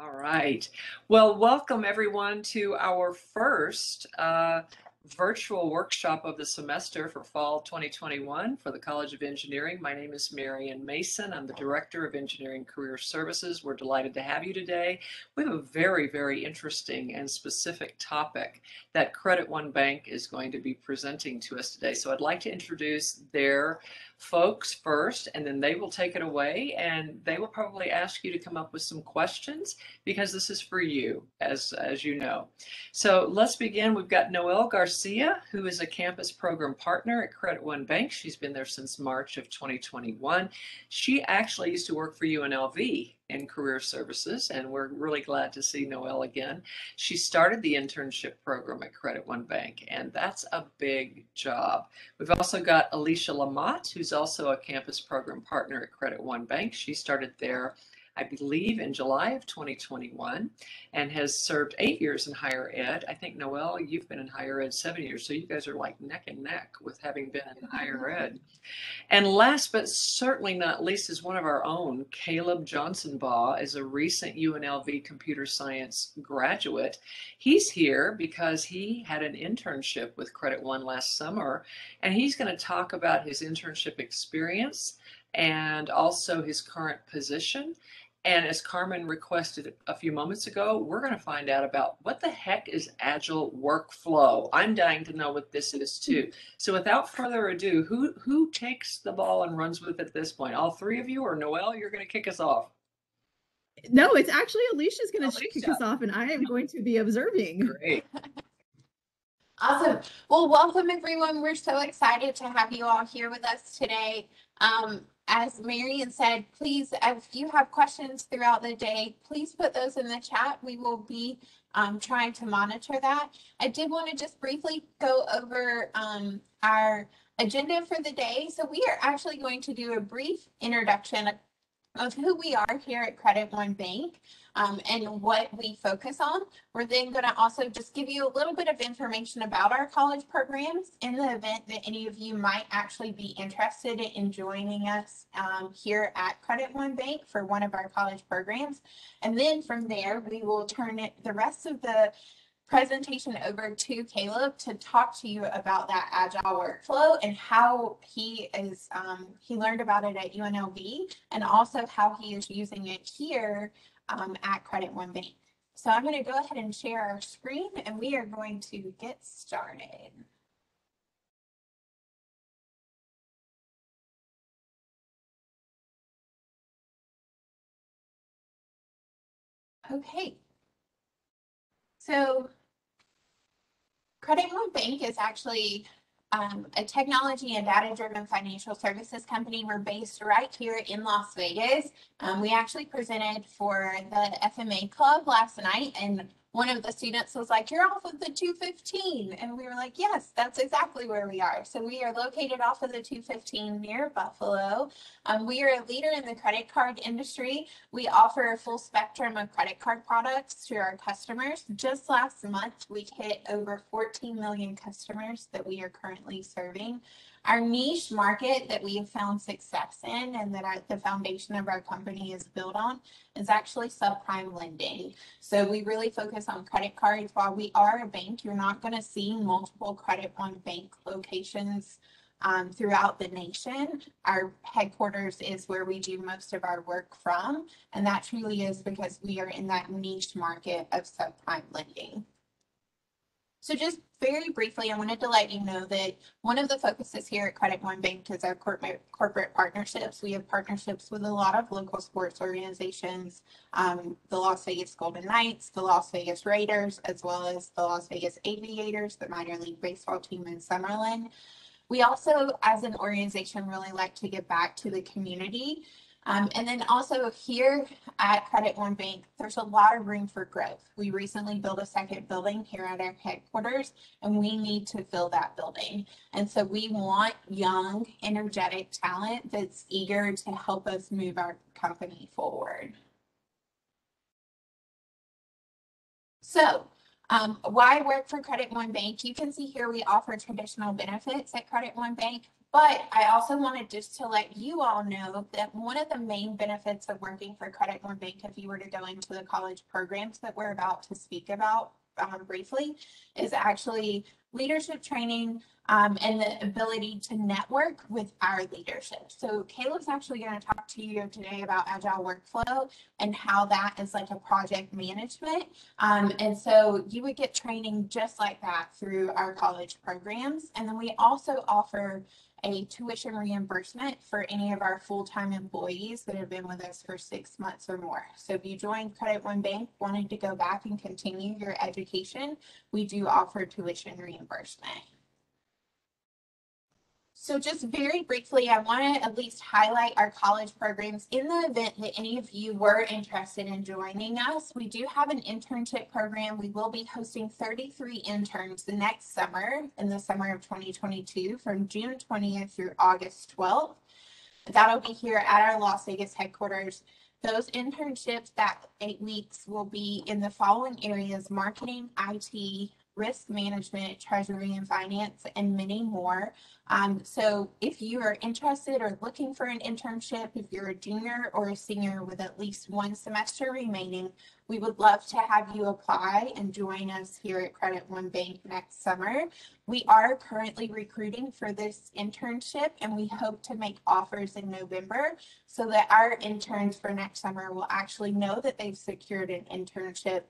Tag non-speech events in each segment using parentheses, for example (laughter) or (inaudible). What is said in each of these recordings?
All right. Well, welcome everyone to our first uh, virtual workshop of the semester for fall 2021 for the College of Engineering. My name is Marian Mason. I'm the Director of Engineering Career Services. We're delighted to have you today. We have a very, very interesting and specific topic that Credit One Bank is going to be presenting to us today. So I'd like to introduce their folks first, and then they will take it away and they will probably ask you to come up with some questions because this is for you, as, as you know. So let's begin. We've got Noelle Garcia, who is a campus program partner at Credit One Bank. She's been there since March of 2021. She actually used to work for UNLV in career services, and we're really glad to see Noelle again. She started the internship program at Credit One Bank, and that's a big job. We've also got Alicia Lamott, who's also a campus program partner at Credit One Bank. She started there I believe, in July of 2021 and has served eight years in higher ed. I think, Noelle, you've been in higher ed seven years. So you guys are like neck and neck with having been in higher (laughs) ed. And last but certainly not least is one of our own, Kaleb Johnson Baugh, is a recent UNLV computer science graduate. He's here because he had an internship with Credit One last summer, and he's going to talk about his internship experience and also his current position and as Carmen requested a few moments ago, we're going to find out about what the heck is agile workflow. I'm dying to know what this is too. So without further ado, who who takes the ball and runs with it at this point? All three of you or Noelle, you're going to kick us off. No, it's actually Alicia's going to kick us off and I am going to be observing. Great. (laughs) Awesome. Well, welcome everyone. We're so excited to have you all here with us today. Um, as Marion said, please, if you have questions throughout the day, please put those in the chat. We will be um, trying to monitor that. I did want to just briefly go over um, our agenda for the day. So we are actually going to do a brief introduction of who we are here at Credit One Bank um, and what we focus on. We're then going to also just give you a little bit of information about our college programs in the event that any of you might actually be interested in joining us um, here at Credit One Bank for one of our college programs. And then from there, we will turn it the rest of the presentation over to Kaleb to talk to you about that agile workflow and how he is um, he learned about it at UNLV and also how he is using it here um, at Credit One Bank. So I'm going to go ahead and share our screen and we are going to get started. Okay. So Credit One Bank is actually um, a technology and data-driven financial services company. We're based right here in Las Vegas. Um, we actually presented for the FMA Club last night, and one of the students was like, you're off of the 215. And we were like, yes, that's exactly where we are. So we are located off of the 215 near Buffalo. Um, we are a leader in the credit card industry. We offer a full spectrum of credit card products to our customers. Just last month, we hit over 14 million customers that we are currently serving. Our niche market that we have found success in and that our, the foundation of our company is built on is actually subprime lending. So we really focus on credit cards. While we are a bank, you're not going to see multiple Credit One bank locations um, throughout the nation. Our headquarters is where we do most of our work from, and that truly is because we are in that niche market of subprime lending. So just very briefly, I wanted to let you know that one of the focuses here at Credit One Bank is our corporate partnerships. We have partnerships with a lot of local sports organizations, um, the Las Vegas Golden Knights, the Las Vegas Raiders, as well as the Las Vegas Aviators, the minor league baseball team in Summerlin. We also, as an organization, really like to give back to the community. Um, and then also here at Credit One Bank, there's a lot of room for growth. We recently built a second building here at our headquarters, and we need to fill that building. And so we want young, energetic talent that's eager to help us move our company forward. So um, why work for Credit One Bank? You can see here we offer traditional benefits at Credit One Bank But I also wanted just to let you all know that one of the main benefits of working for Credit One Bank, if you were to go into the college programs that we're about to speak about um, briefly, is actually leadership training um, and the ability to network with our leadership. So Kaleb's actually going to talk to you today about agile workflow and how that is like a project management. Um, and so you would get training just like that through our college programs. And then we also offer a tuition reimbursement for any of our full-time employees that have been with us for six months or more. So if you joined Credit One Bank wanting to go back and continue your education, we do offer tuition reimbursement. So just very briefly, I want to at least highlight our college programs in the event that any of you were interested in joining us. We do have an internship program. We will be hosting 33 interns the next summer in the summer of 2022 from June 20th through August 12th. That'll be here at our Las Vegas headquarters. Those internships, that eight weeks, will be in the following areas, marketing, IT, risk management, treasury and finance, and many more. Um, so if you are interested or looking for an internship, if you're a junior or a senior with at least one semester remaining, we would love to have you apply and join us here at Credit One Bank next summer. We are currently recruiting for this internship and we hope to make offers in November so that our interns for next summer will actually know that they've secured an internship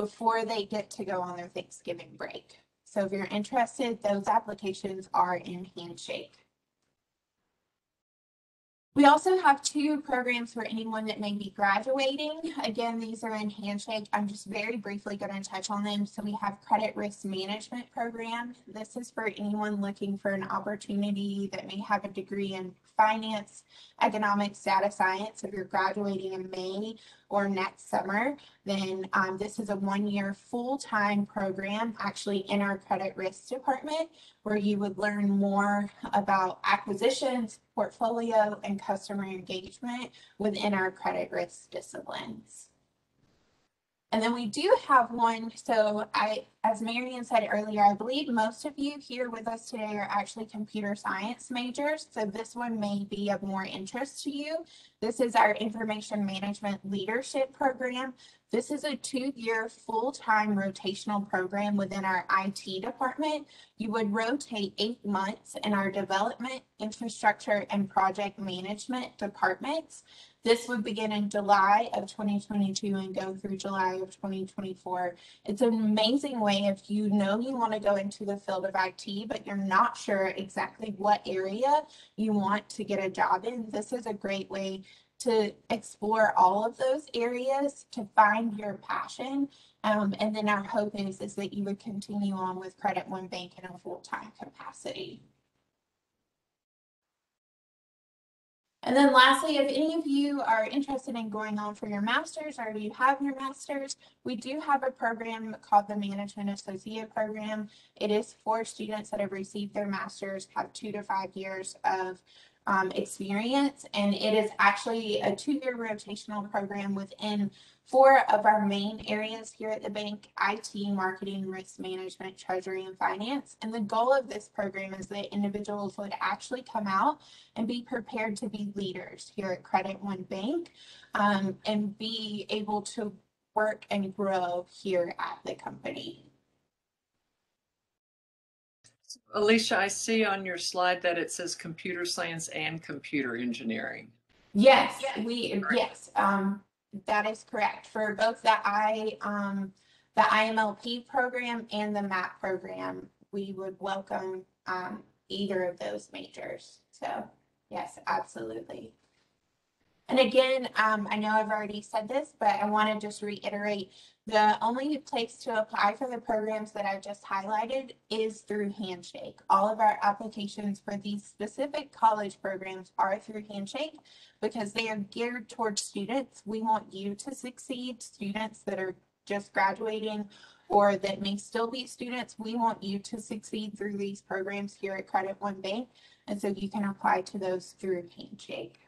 before they get to go on their Thanksgiving break. So if you're interested, those applications are in Handshake. We also have two programs for anyone that may be graduating. Again, these are in Handshake. I'm just very briefly going to touch on them. So we have Credit Risk Management Program. This is for anyone looking for an opportunity that may have a degree in finance, economics, data science. If you're graduating in May or next summer, then um, this is a one-year full-time program actually in our credit risk department where you would learn more about acquisitions, portfolio, and customer engagement within our credit risk disciplines. And then we do have one. So I, as Marion said earlier, I believe most of you here with us today are actually computer science majors. So this one may be of more interest to you. This is our information management leadership program. This is a two-year full-time rotational program within our IT department. You would rotate eight months in our development, infrastructure, and project management departments. This would begin in July of 2022 and go through July of 2024. It's an amazing way if you know you want to go into the field of IT, but you're not sure exactly what area you want to get a job in. This is a great way to explore all of those areas to find your passion. Um, and then our hope is, is that you would continue on with Credit One Bank in a full-time capacity. And then lastly, if any of you are interested in going on for your master's or you have your master's, we do have a program called the Management Associate Program. It is for students that have received their master's, have two to five years of um, experience, and it is actually a two-year rotational program within four of our main areas here at the bank, IT, marketing, risk management, treasury, and finance. And the goal of this program is that individuals would actually come out and be prepared to be leaders here at Credit One Bank um, and be able to work and grow here at the company. Alicia, I see on your slide that it says computer science and computer engineering. Yes, we, yes, um, that is correct. For both the I, um, the IMLP program and the MAP program, we would welcome, um, either of those majors. So, yes, absolutely. And again, um, I know I've already said this, but I want to just reiterate the only place to apply for the programs that I've just highlighted is through Handshake. All of our applications for these specific college programs are through Handshake because they are geared towards students. We want you to succeed, students that are just graduating or that may still be students. We want you to succeed through these programs here at Credit One Bank. And so you can apply to those through Handshake.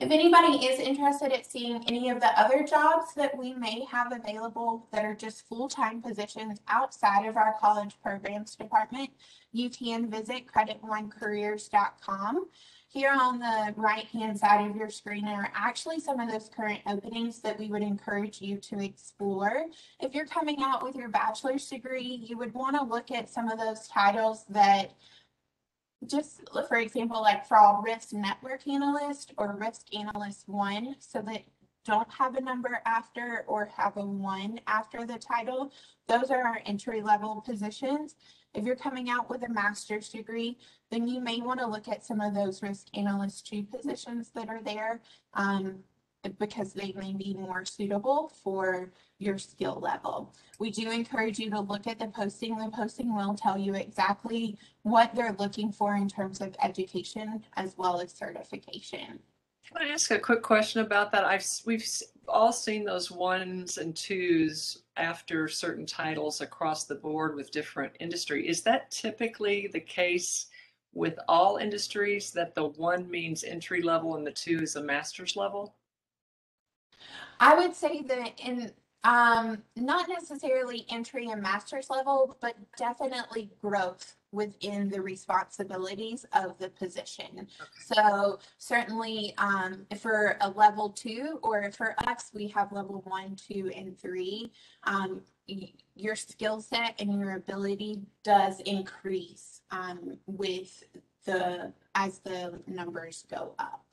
If anybody is interested in seeing any of the other jobs that we may have available that are just full-time positions outside of our college programs department, you can visit creditonecareers.com. Here on the right-hand side of your screen are actually some of those current openings that we would encourage you to explore. If you're coming out with your bachelor's degree, you would want to look at some of those titles that just for example, like fraud risk network analyst or risk analyst one, so that don't have a number after or have a one after the title. Those are our entry level positions. If you're coming out with a master's degree, then you may want to look at some of those risk analyst two positions that are there um, because they may be more suitable for your skill level. We do encourage you to look at the posting. The posting will tell you exactly what they're looking for in terms of education as well as certification. Can I ask a quick question about that? I've we've all seen those ones and twos after certain titles across the board with different industry. Is that typically the case with all industries that the one means entry level and the two is a master's level? I would say that in um, not necessarily entry and master's level, but definitely growth within the responsibilities of the position. So certainly, um, for a level two, or for us, we have level one, two, and three. Um, your skill set and your ability does increase um, with the as the numbers go up.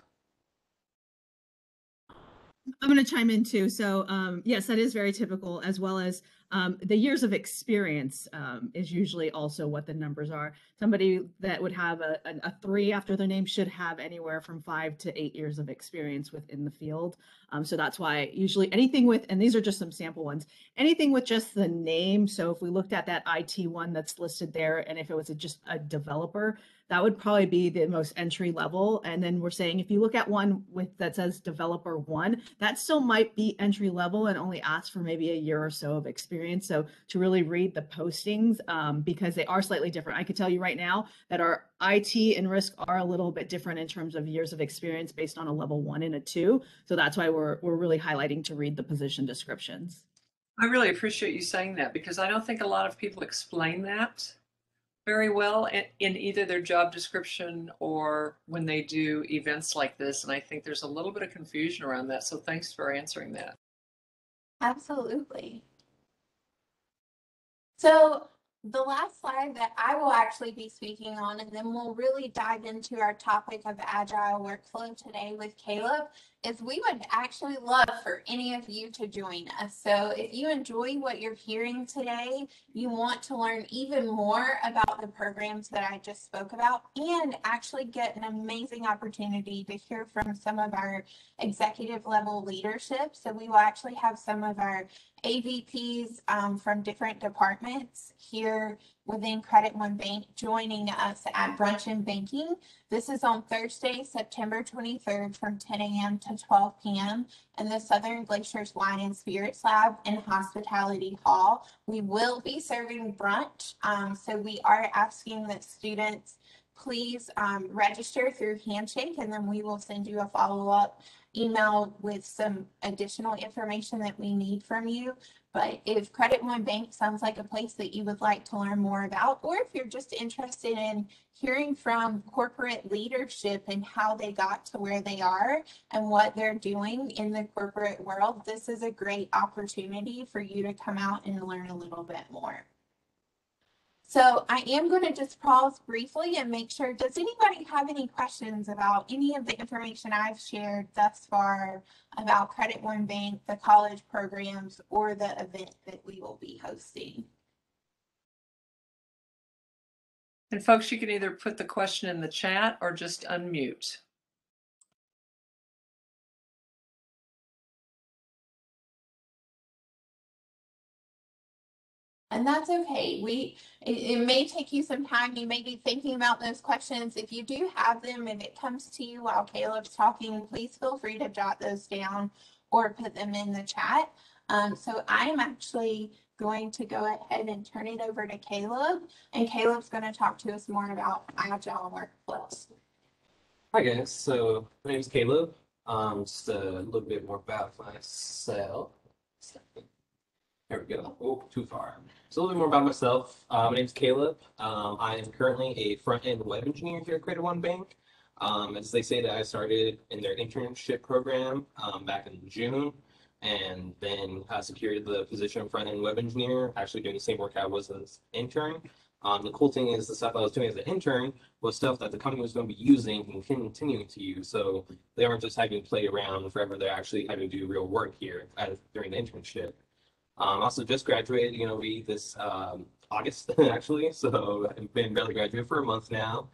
I'm going to chime in too. So, um, yes, that is very typical, as well as um, the years of experience um, is usually also what the numbers are. Somebody that would have a, a, three after their name should have anywhere from five to eight years of experience within the field. Um, so that's why usually anything with, and these are just some sample ones, anything with just the name. So if we looked at that IT one that's listed there, and if it was a, just a developer, that would probably be the most entry level. And then we're saying if you look at one with that says developer one, that still might be entry level and only ask for maybe a year or so of experience. So to really read the postings um, because they are slightly different. I could tell you right now that our IT and risk are a little bit different in terms of years of experience based on a level one and a two. So that's why we're we're really highlighting to read the position descriptions. I really appreciate you saying that because I don't think a lot of people explain that very well in, in, either their job description or when they do events like this. And I think there's a little bit of confusion around that. So thanks for answering that. Absolutely. So the last slide that I will actually be speaking on, and then we'll really dive into our topic of agile workflow today with Kaleb, is we would actually love for any of you to join us. So if you enjoy what you're hearing today, you want to learn even more about the programs that I just spoke about, and actually get an amazing opportunity to hear from some of our executive level leadership. So we will actually have some of our AVPs um, from different departments here within Credit One Bank joining us at Brunch and Banking. This is on Thursday, September 23rd from 10 a.m. to 12 p.m. in the Southern Glazer's Wine and Spirits Lab in Hospitality Hall. We will be serving brunch, um, so we are asking that students please um, register through Handshake and then we will send you a follow-up email with some additional information that we need from you. But if Credit One Bank sounds like a place that you would like to learn more about, or if you're just interested in hearing from corporate leadership and how they got to where they are and what they're doing in the corporate world, this is a great opportunity for you to come out and learn a little bit more. So I am going to just pause briefly and make sure, does anybody have any questions about any of the information I've shared thus far about Credit One Bank, the college programs, or the event that we will be hosting? And folks, you can either put the question in the chat or just unmute. And that's okay. We it, it, may take you some time. You may be thinking about those questions. If you do have them and it comes to you while Kaleb's talking, please feel free to jot those down or put them in the chat. Um, so I am actually going to go ahead and turn it over to Kaleb, and Kaleb's going to talk to us more about agile workflows. Hi guys, so my name is Kaleb. Um, just a little bit more about myself. There we go. Oh, too far. So a little bit more about myself. Uh, my is Kaleb. Um, I am currently a front-end web engineer here at Credit One Bank. Um, as they say that I started in their internship program um, back in June and then uh, secured the position of front-end web engineer, actually doing the same work I was as intern. Um, the cool thing is the stuff I was doing as an intern was stuff that the company was going to be using and continuing to use. So they aren't just having to play around forever. They're actually having to do real work here during the internship. Um, also just graduated, you know, we this um, August (laughs) actually. So I've been barely graduated for a month now.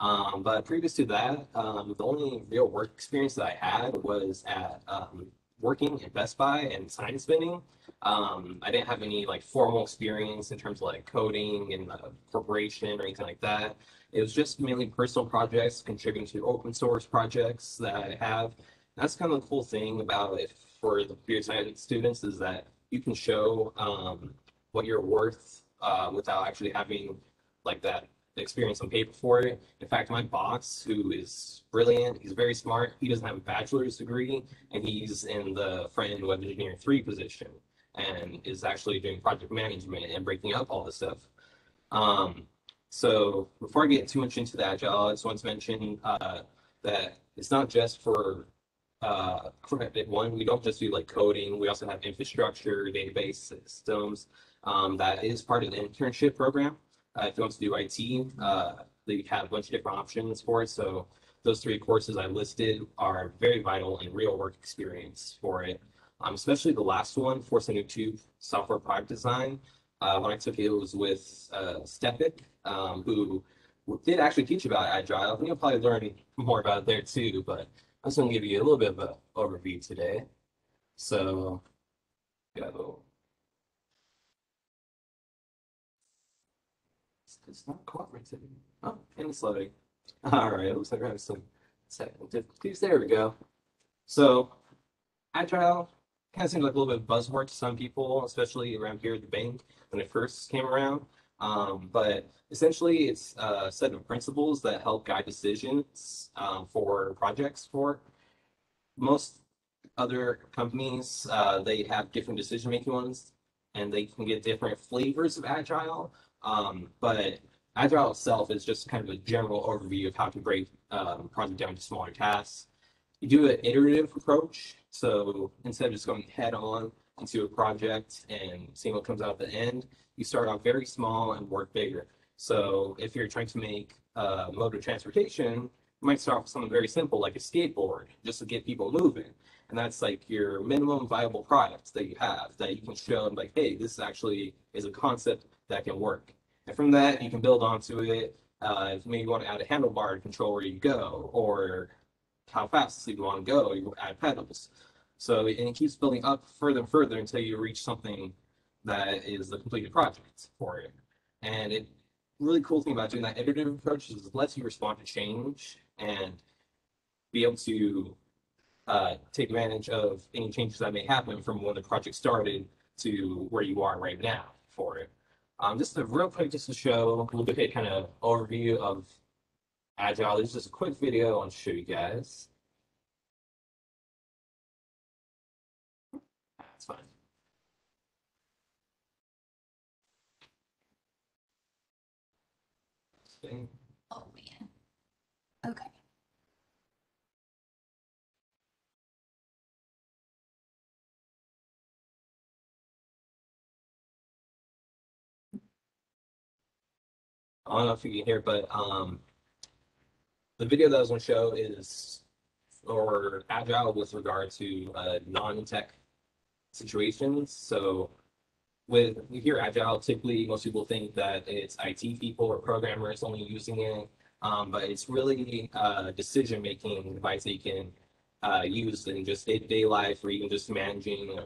Um, but previous to that, um, the only real work experience that I had was at um, working at Best Buy and sign spinning. Um, I didn't have any like formal experience in terms of like coding and the corporation or anything like that. It was just mainly personal projects, contributing to open source projects that I have. That's kind of the cool thing about it for the computer science students is that you can show um, what you're worth uh, without actually having like that experience on paper for it. In fact, my boss, who is brilliant, he's very smart. He doesn't have a bachelor's degree, and he's in the front end web engineer three position, and is actually doing project management and breaking up all this stuff. Um, so before I get too much into the agile, I just want to mention uh, that it's not just for uh, One. We don't just do like coding. We also have infrastructure, database systems. Um, that is part of the internship program. Uh, if you want to do IT, uh, they have a bunch of different options for it. So those three courses I listed are very vital and real work experience for it. Um, especially the last one, Force New Tube Software Product Design. Uh, when I took it, it was with uh, Stefik, um, who did actually teach about Agile. And you'll probably learn more about it there too, but Just going to give you a little bit of an overview today. So, go. It's not cooperative. Oh, and it's loading. All right, it looks like I have some technical difficulties. There we go. So, Agile kind of seems like a little bit of buzzword to some people, especially around here at the bank when it first came around. Um, but essentially, it's a set of principles that help guide decisions um, for projects. For most other companies, uh, they have different decision-making ones, and they can get different flavors of Agile. Um, but Agile itself is just kind of a general overview of how to break um, project down to smaller tasks. You do an iterative approach. So instead of just going head on into a project and seeing what comes out at the end, you start off very small and work bigger. So if you're trying to make a mode of transportation, you might start with something very simple like a skateboard just to get people moving. And that's like your minimum viable product that you have that you can show them like, hey, this actually is a concept that can work. And from that, you can build onto it. Uh, if maybe you want to add a handlebar to control where you go, or how fast you want to go, you add pedals. So and it keeps building up further and further until you reach something that is the completed project for it. And it really cool thing about doing that iterative approach is it lets you respond to change and be able to uh, take advantage of any changes that may happen from when the project started to where you are right now for it. Um, just a real quick, just to show a little bit kind of overview of Agile. This is just a quick video I want to show you guys. That's fine. Thing. Oh, man. Okay. I don't know if you can hear, but um, the video that I was going to show is for agile with regard to uh, non-tech situations. So with you hear agile, typically most people think that it's IT people or programmers only using it, um, but it's really a decision-making device that you can uh, use in just day-to-day life or even just managing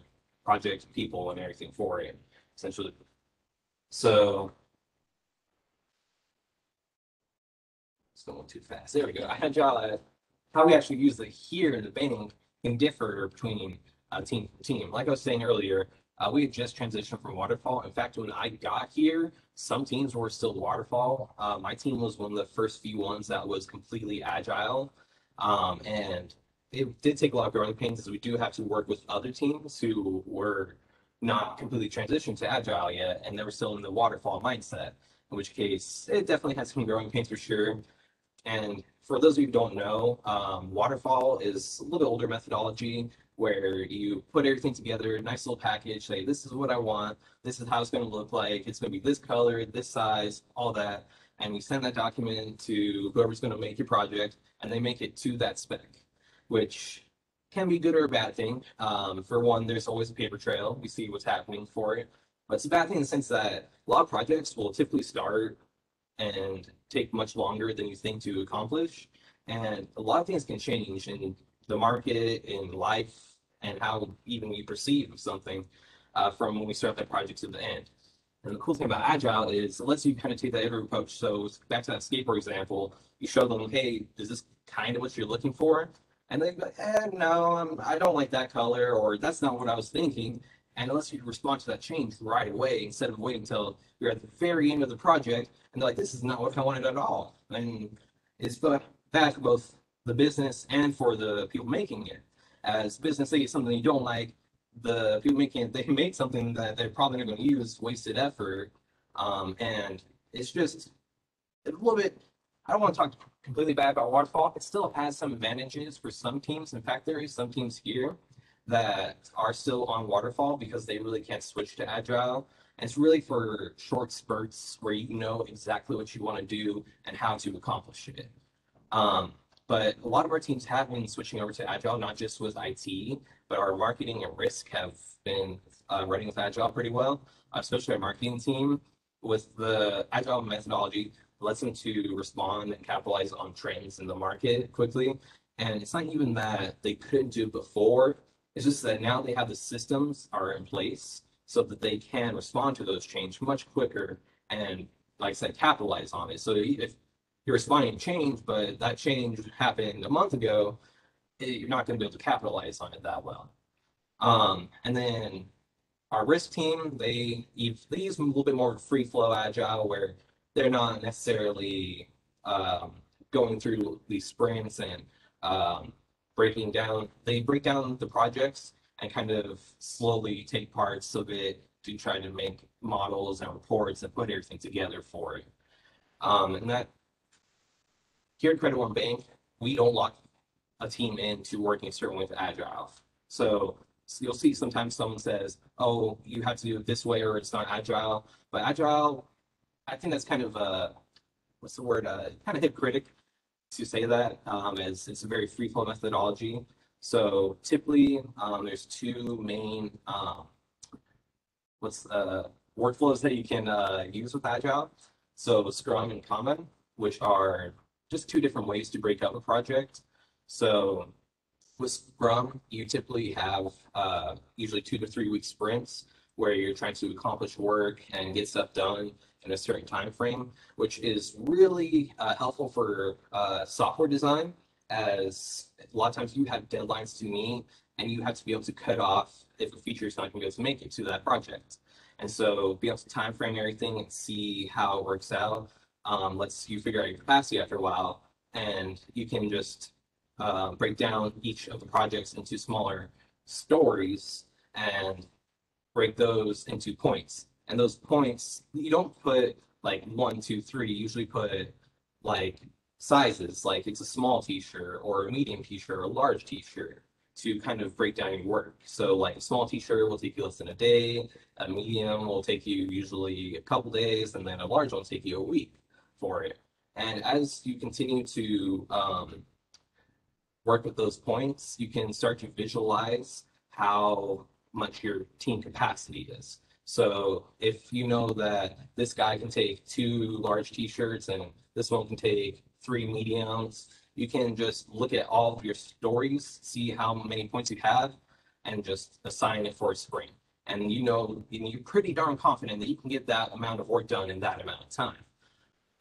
project people and everything for it, essentially. So It's going too fast. There we go. (laughs) Agile, how we actually use it here in the bank can differ between uh, team to team. Like I was saying earlier, uh, we had just transitioned from waterfall. In fact, when I got here, some teams were still waterfall. Uh, my team was one of the first few ones that was completely agile. Um, and it did take a lot of growing pains as we do have to work with other teams who were not completely transitioned to agile yet, and they were still in the waterfall mindset. In which case, it definitely has some growing pains for sure. And for those of you who don't know, um, waterfall is a little bit older methodology where you put everything together, nice little package, say, this is what I want, this is how it's going to look like, it's going to be this color, this size, all that. And you send that document to whoever's going to make your project, and they make it to that spec, which can be good or a bad thing. Um, for one, there's always a paper trail. We see what's happening for it. But it's a bad thing in the sense that a lot of projects will typically start and take much longer than you think to accomplish. And a lot of things can change in the market, in life, and how even we perceive something uh, from when we start that project to the end. And the cool thing about Agile is it lets you kind of take that iterative approach. So back to that skateboard example, you show them, hey, is this kind of what you're looking for? And they go, eh, no, I'm, I don't like that color, or that's not what I was thinking. And unless you respond to that change right away, instead of waiting until you're at the very end of the project, and they're like, this is not what I wanted at all. And it's bad for both the business and for the people making it. As business, they get something you don't like, the people making it, they (laughs) make something that they're probably not going to use, wasted effort. Um, and it's just a little bit, I don't want to talk completely bad about Waterfall. It still has some advantages for some teams. In fact, there is some teams here that are still on Waterfall because they really can't switch to Agile. And it's really for short spurts where you know exactly what you want to do and how to accomplish it. Um, but a lot of our teams have been switching over to Agile, not just with IT, but our marketing and risk have been uh, running with Agile pretty well, especially our marketing team. With the Agile methodology, lets them to respond and capitalize on trends in the market quickly. And it's not even that they couldn't do before, it's just that now they have the systems are in place so that they can respond to those change much quicker and, like I said, capitalize on it. So if you're responding to change, but that change happened a month ago, you're not going to be able to capitalize on it that well. Um, and then our risk team, they, they use a little bit more free flow agile where they're not necessarily um, going through these sprints and um, breaking down. They break down the projects and kind of slowly take parts of it to try to make models and reports and put everything together for it. Um, and that here at Credit One Bank, we don't lock a team into working a certain way with Agile. So, so you'll see sometimes someone says, "Oh, you have to do it this way, or it's not Agile." But Agile, I think that's kind of a what's the word? Kind of hypocritic to say that, um, as it's a very free flow methodology. So typically, um, there's two main um, what's uh, workflows that you can uh, use with Agile. So Scrum and Kanban, which are just two different ways to break up a project. So with Scrum, you typically have uh, usually two to three week sprints where you're trying to accomplish work and get stuff done in a certain time frame, which is really uh, helpful for uh, software design as a lot of times you have deadlines to meet and you have to be able to cut off if a feature is not going to be able to make it to that project. And so be able to time frame everything and see how it works out um, lets you figure out your capacity after a while, and you can just uh, break down each of the projects into smaller stories and break those into points. And those points, you don't put like one, two, three. You usually put like sizes, like it's a small t-shirt or a medium t-shirt or a large t-shirt to kind of break down your work. So like a small t-shirt will take you less than a day, a medium will take you usually a couple days, and then a large will take you a week for it. And as you continue to um, work with those points, you can start to visualize how much your team capacity is. So if you know that this guy can take two large t-shirts and this one can take three mediums, you can just look at all of your stories, see how many points you have, and just assign it for a sprint. And you know, you're pretty darn confident that you can get that amount of work done in that amount of time.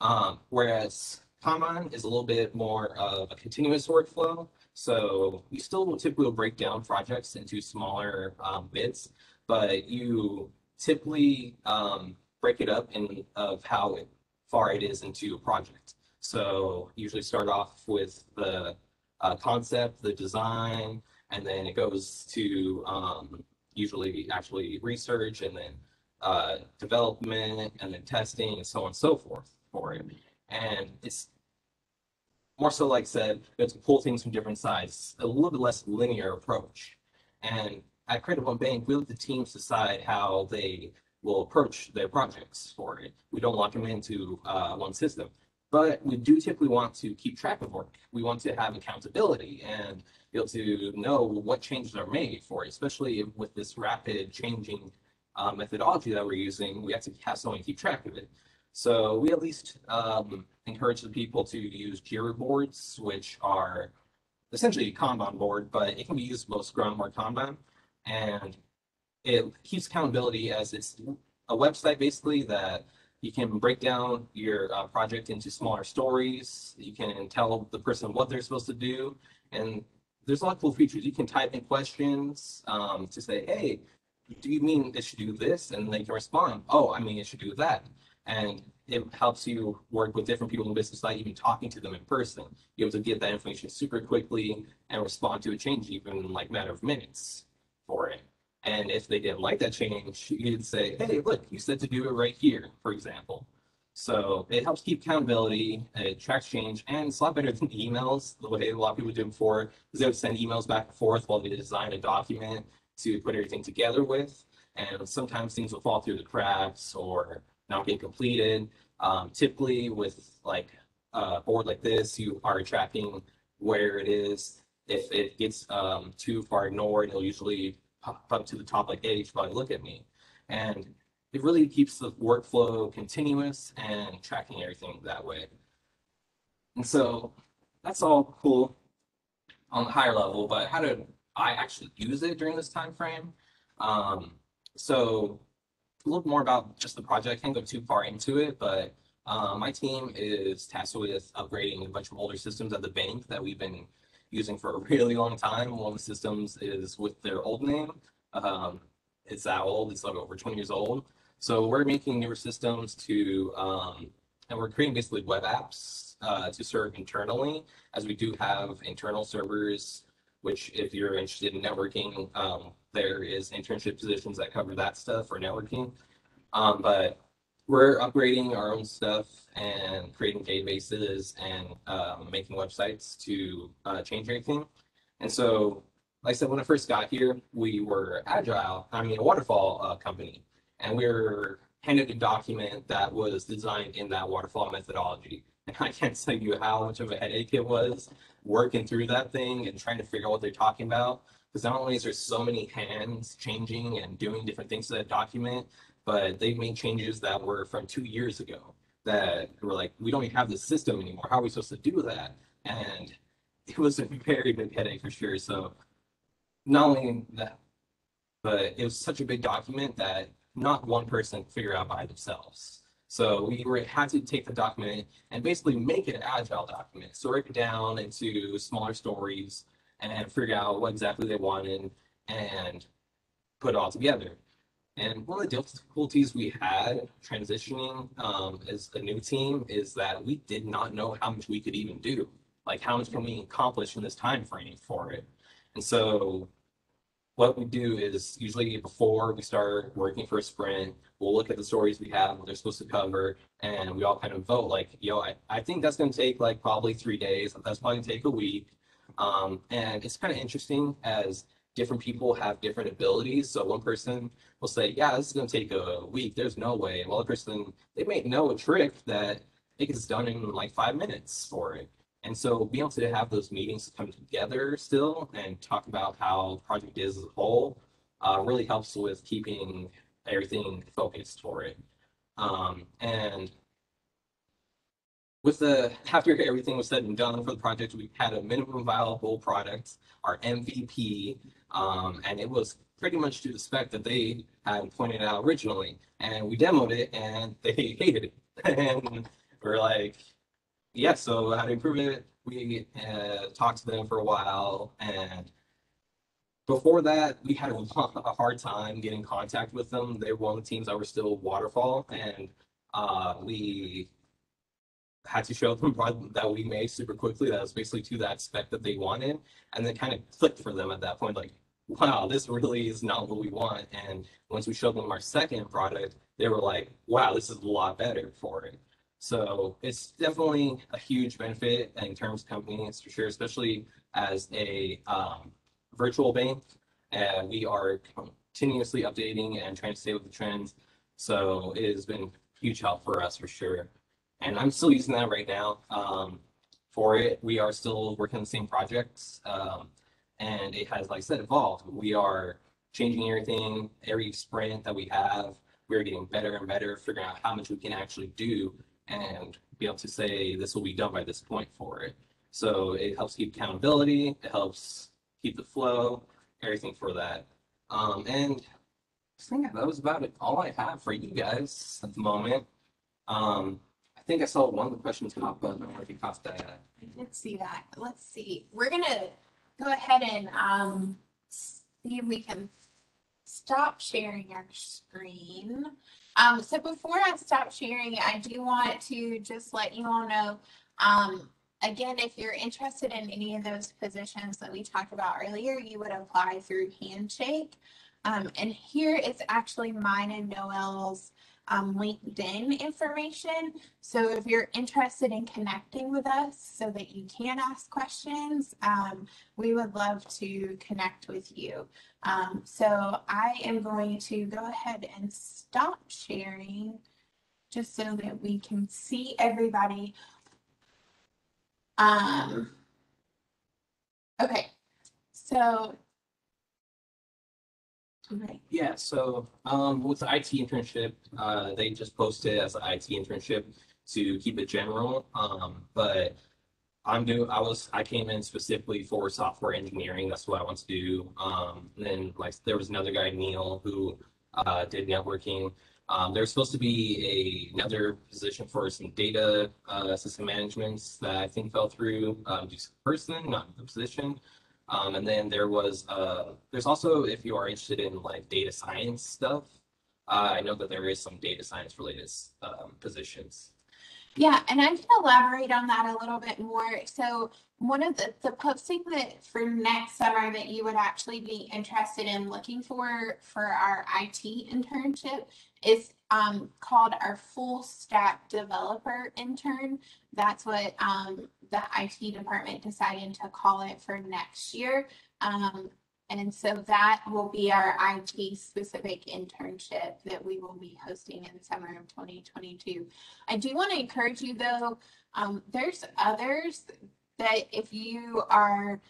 Um, whereas Kanban is a little bit more of a continuous workflow. So you still will typically break down projects into smaller um, bits, but you typically um, break it up in of how far it is into a project. So usually start off with the uh, concept, the design, and then it goes to um, usually actually research and then uh, development and then testing and so on and so forth for it. And it's more so like said, to pull things from different sides, a little bit less linear approach. And at Credit One Bank, we let the teams decide how they will approach their projects for it. We don't lock them into uh, one system, but we do typically want to keep track of work. We want to have accountability and be able to know what changes are made for it, especially with this rapid changing uh, methodology that we're using. We have to have someone keep track of it. So we at least um, encourage the people to use Jira boards, which are essentially a Kanban board, but it can be used both Scrum or Kanban. And it keeps accountability as it's a website basically that you can break down your uh, project into smaller stories. You can tell the person what they're supposed to do. And there's a lot of cool features. You can type in questions um, to say, hey, do you mean it should do this? And they can respond, oh, I mean, it should do that. And it helps you work with different people in the business, not even talking to them in person. You're able to get that information super quickly and respond to a change even in like matter of minutes for it. And if they didn't like that change, you could say, hey, look, you said to do it right here, for example. So it helps keep accountability, it tracks change, and it's a lot better than emails, the way a lot of people do before, because they would send emails back and forth while they design a document to put everything together with. And sometimes things will fall through the cracks or not get completed. Um, typically with like a board like this, you are tracking where it is. If it gets um, too far ignored, it'll usually pop up to the top like, hey, you should probably look at me. And it really keeps the workflow continuous and tracking everything that way. And so that's all cool on the higher level, but how did I actually use it during this time frame? Um, so a little more about just the project. I can't go too far into it, but um, my team is tasked with upgrading a bunch of older systems at the bank that we've been using for a (laughs) really long time. One of the systems is with their old name. Um, it's that old. It's like over 20 years old. So we're making newer systems to, um, and we're creating basically web apps uh, to serve internally, as we do have internal servers. Which, if you're interested in networking, um, there is internship positions that cover that stuff for networking. Um, but we're upgrading our own stuff and creating databases and um, making websites to uh, change everything. And so, like I said, when I first got here, we were agile, I mean, a waterfall uh, company, and we were handed a document that was designed in that waterfall methodology. And (laughs) I can't tell you how much of a headache it was working through that thing and trying to figure out what they're talking about. Because not only is there so many hands changing and doing different things to that document, but they've made changes that were from two years ago that were like, we don't even have this system anymore. How are we supposed to do that? And it was a very big headache for sure. So not only that, but it was such a big document that not one person could figure out by themselves. So we were had to take the document and basically make it an agile document, so break it down into smaller stories and figure out what exactly they wanted and put it all together. And one of the difficulties we had transitioning um, as a new team is that we did not know how much we could even do. Like how much can we accomplish in this time frame for it? And so what we do is usually before we start working for a sprint, we'll look at the stories we have, what they're supposed to cover, and we all kind of vote like, yo, I, I think that's going to take like probably three days. That's probably going to take a week. Um, and it's kind of interesting as different people have different abilities. So one person will say, yeah, this is going to take a week. There's no way. And one person, they may know a trick that it gets done in like five minutes for it. And so being able to have those meetings come together still and talk about how the project is as a whole uh, really helps with keeping everything focused for it. Um, and with the after everything was said and done for the project, we had a minimum viable product, our MVP, um, and it was pretty much to the spec that they had pointed out originally. And we demoed it, and (laughs) they hated it. and we're like, yeah, so how to improve it? We uh, talked to them for a while, and before that, we had (laughs) a, hard time getting contact with them. They were one of the teams that were still waterfall, and uh, we had to show (laughs) them product that we made super quickly. That was basically to that spec that they wanted, and then kind of clicked for them at that point, like, wow, this really is not what we want. And once we showed them our second product, they were like, wow, this is a lot better for it. So it's definitely a huge benefit in terms of companies for sure, especially as a um, virtual bank. And we are continuously updating and trying to stay with the trends. So it has been huge help for us for sure. And I'm still using that right now. Um, for it, we are still working on the same projects. Um, and it has, like I said, evolved. We are changing everything, every sprint that we have. We're getting better and better, figuring out how much we can actually do and be able to say this will be done by this point for it. So it helps keep accountability, it helps keep the flow, everything for that. Um, and I think that was about it. All I have for you guys at the moment. Um, I think I saw one of the questions pop up. I don't know if you caught that. Let's see that. Let's see. We're gonna go ahead and um see if we can stop sharing our screen. Um, so before I stop sharing, I do want to just let you all know, um, again, if you're interested in any of those positions that we talked about earlier, you would apply through Handshake. Um, and here is actually mine and Noelle's um, LinkedIn information. So if you're interested in connecting with us so that you can ask questions, um, we would love to connect with you. Um, so I am going to go ahead and stop sharing just so that we can see everybody. Um, okay, so Right. Yeah, so um, with the IT internship, uh, they just posted as an IT internship to keep it general. Um, but I'm doing, I was, I came in specifically for software engineering. That's what I want to do. Um, then like there was another guy, Neil, who uh, did networking. Um, there's supposed to be a, another position for some data uh, system management that I think fell through um, due to person, not the position. Um, and then there was, uh, there's also, if you are interested in like data science stuff, uh, I know that there is some data science related um, positions. Yeah, and I can elaborate on that a little bit more. So one of the, the posting that for next summer that you would actually be interested in looking for for our IT internship is um, called our full stack developer intern. That's what um, the IT department decided to call it for next year. Um, and so that will be our IT specific internship that we will be hosting in the summer of 2022. I do want to encourage you though, um, there's others that if you are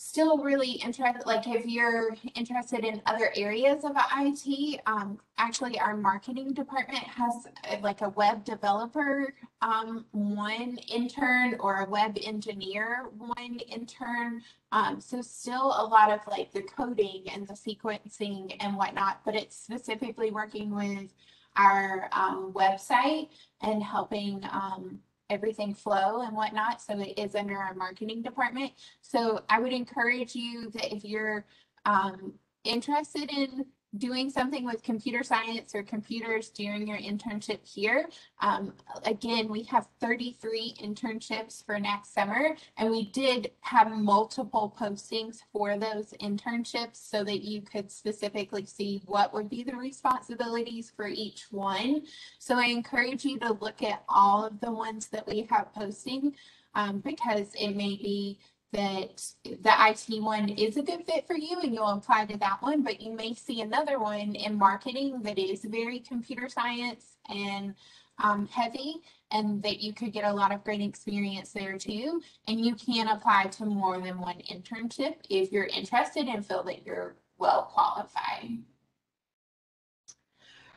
still really interested, like if you're interested in other areas of IT, um, actually our marketing department has uh, like a web developer, um, one intern or a web engineer, one intern. Um, so still a lot of like the coding and the sequencing and whatnot, but it's specifically working with our um, website and helping um, everything flow and whatnot. So it is under our marketing department. So I would encourage you that if you're um, interested in doing something with computer science or computers during your internship here. Um, again, we have 33 internships for next summer, and we did have multiple postings for those internships so that you could specifically see what would be the responsibilities for each one. So I encourage you to look at all of the ones that we have posting um, because it may be that the IT one is a good fit for you and you'll apply to that one, but you may see another one in marketing that is very computer science and um, heavy and that you could get a lot of great experience there too. And you can apply to more than one internship if you're interested and feel that you're well qualified.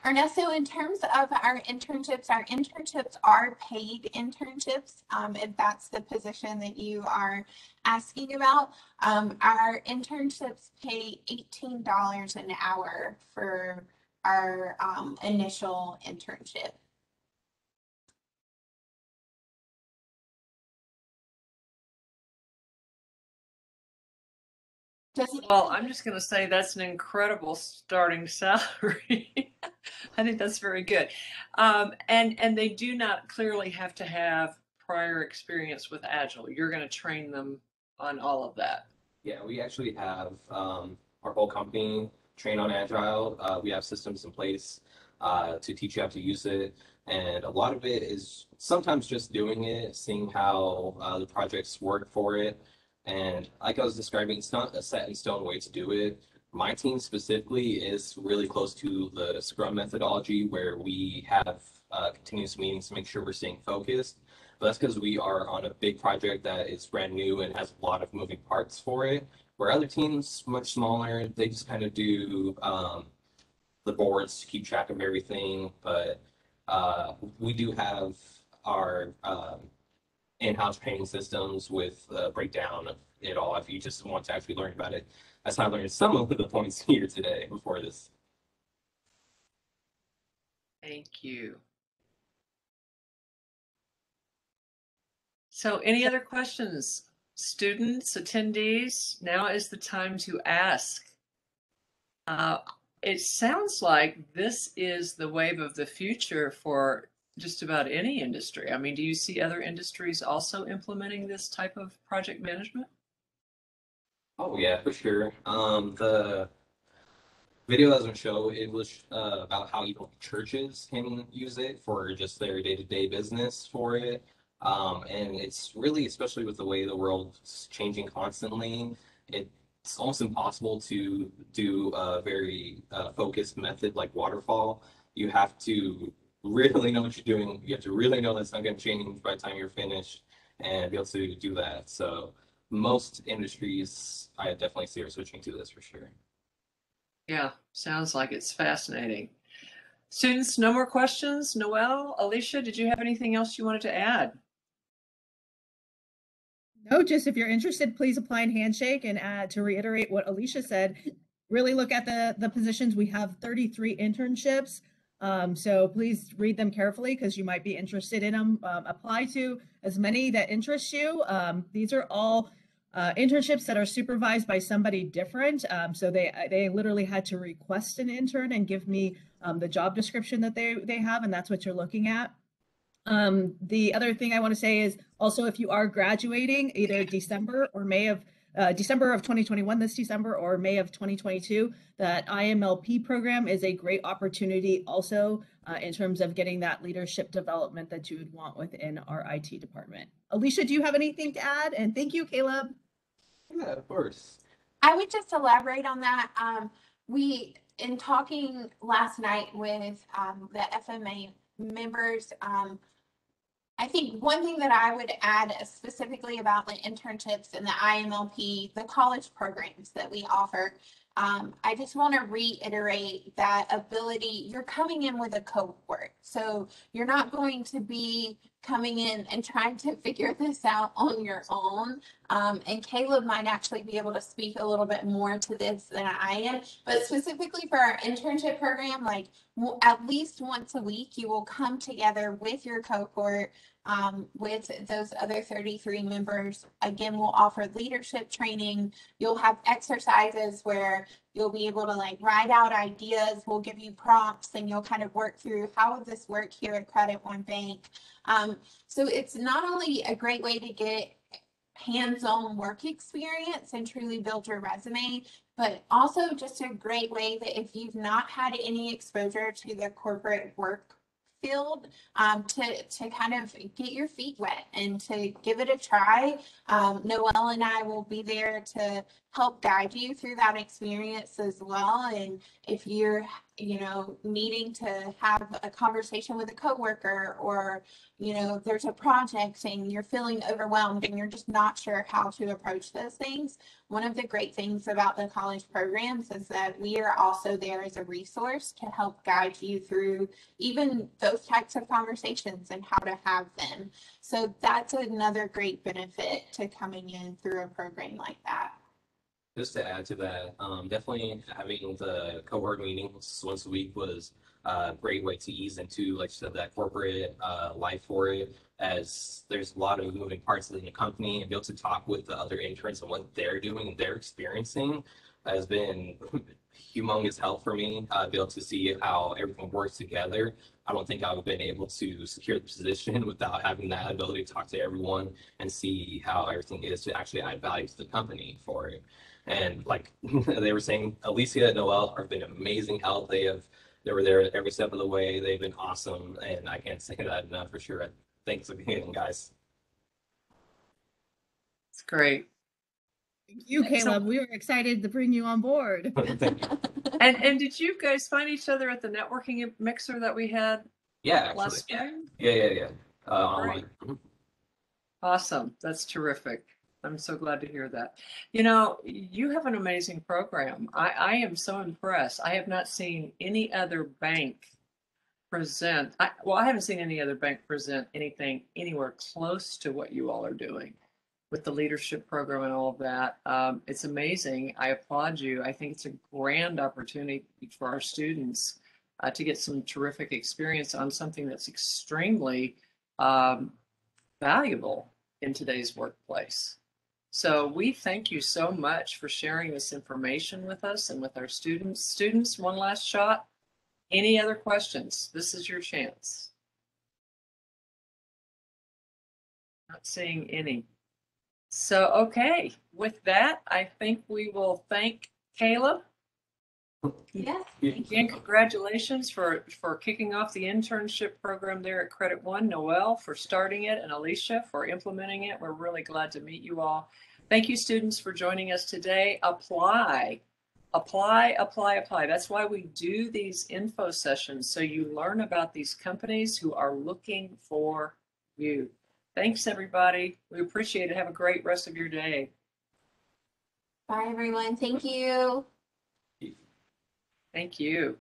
Ernesto, in terms of our internships, our internships are paid internships. Um, if that's the position that you are asking about, um, our internships pay $18 an hour for our um, initial internship. Well, I'm just going to say that's an incredible starting salary. (laughs) I think that's very good. Um, and and they do not clearly have to have prior experience with Agile. You're going to train them on all of that. Yeah, we actually have um, our whole company trained on Agile. Uh, we have systems in place uh, to teach you how to use it. And a lot of it is sometimes just doing it, seeing how uh, the projects work for it. And like I was describing, it's not a set in stone way to do it. My team specifically is really close to the Scrum methodology where we have uh, continuous meetings to make sure we're staying focused. But that's because we are on a big project that is brand new and has a lot of moving parts for it. Where other teams, much smaller, they just kind of do um, the boards to keep track of everything. But uh, we do have our um, in-house training systems with a breakdown of it all. If you just want to actually learn about it, that's how I learned some of the points (laughs) here today before this. Thank you. So any other questions? Students, attendees, now is the time to ask. Uh, it sounds like this is the wave of the future for just about any industry. I mean, do you see other industries also implementing this type of project management? Oh yeah, for sure. Um, the video doesn't show it was uh, about how even churches can use it for just their day-to-day business for it. Um, and it's really, especially with the way the world's changing constantly, it's almost impossible to do a very uh, focused method like waterfall. You have to really know what you're doing. You have to really know that's not going to change by the time you're finished and be able to do that. So most industries, I definitely see are switching to this for sure. Yeah, sounds like it's fascinating. Students, no more questions? Noelle, Alicia, did you have anything else you wanted to add? No, just if you're interested, please apply in Handshake and add to reiterate what Alicia said. Really look at the the positions. We have 33 internships. Um, so please read them carefully because you might be interested in them. Um, apply to as many that interest you. Um, these are all uh, internships that are supervised by somebody different. Um, so they they literally had to request an intern and give me um, the job description that they they have, and that's what you're looking at. Um, the other thing I want to say is also if you are graduating either December or May of uh, December of 2021, this December, or May of 2022, that IMLP program is a great opportunity also uh, in terms of getting that leadership development that you would want within our IT department. Alicia, do you have anything to add? And thank you, Kaleb. Yeah, of course. I would just elaborate on that. Um, we, in talking last night with um, the FMA members, um, I think one thing that I would add specifically about the internships and the IMLP, the college programs that we offer, um, I just want to reiterate that ability. You're coming in with a cohort, so you're not going to be coming in and trying to figure this out on your own. Um, and Kaleb might actually be able to speak a little bit more to this than I am. But specifically for our internship program, like at least once a week, you will come together with your cohort um, with those other 33 members. Again, we'll offer leadership training. You'll have exercises where you'll be able to like write out ideas. We'll give you prompts and you'll kind of work through how would this work here at Credit One Bank. Um, so it's not only a great way to get hands-on work experience and truly build your resume, but also just a great way that if you've not had any exposure to the corporate work field um, to, to kind of get your feet wet and to give it a try. Um, Noelle and I will be there to help guide you through that experience as well. And if you're, you know, needing to have a conversation with a coworker or, you know, there's a project and you're feeling overwhelmed and you're just not sure how to approach those things, one of the great things about the college programs is that we are also there as a resource to help guide you through even those types of conversations and how to have them. So that's another great benefit to coming in through a program like that. Just to add to that, um, definitely having the cohort meetings once a week was a great way to ease into, like you said, that corporate uh, life for it. as there's a lot of moving parts in the company and be able to talk with the other interns and what they're doing and they're experiencing has been humongous help for me. Uh, be able to see how everything works together. I don't think I would have been able to secure the position (laughs) without having that ability to talk to everyone and see how everything is to actually add value to the company for it. And like (laughs) they were saying, Alicia and Noelle have been amazing help. They have they were there every step of the way. They've been awesome, and I can't say (laughs) that enough for sure. Thanks again, guys. It's great. Thank you, So- Kaleb. We were excited to bring you on board. (laughs) You. And and did you guys find each other at the networking mixer that we had Yeah, actually, last yeah, spring? yeah, yeah, yeah. Uh, online. Awesome. That's terrific. I'm so glad to hear that. You know, you have an amazing program. I, I am so impressed. I have not seen any other bank present. I, well, I haven't seen any other bank present anything anywhere close to what you all are doing with the leadership program and all of that. Um, it's amazing. I applaud you. I think it's a grand opportunity for our students uh, to get some terrific experience on something that's extremely um, valuable in today's workplace. So we thank you so much for sharing this information with us and with our students. Students, one last shot. Any other questions? This is your chance. Not seeing any. So, okay, with that, I think we will thank Kaleb. Yes. Again, congratulations for, for kicking off the internship program there at Credit One. Noelle for starting it and Alicia for implementing it. We're really glad to meet you all. Thank you, students, for joining us today. Apply, apply, apply, apply. That's why we do these info sessions, so you learn about these companies who are looking for you. Thanks, everybody. We appreciate it. Have a great rest of your day. Bye, everyone. Thank you. Thank you.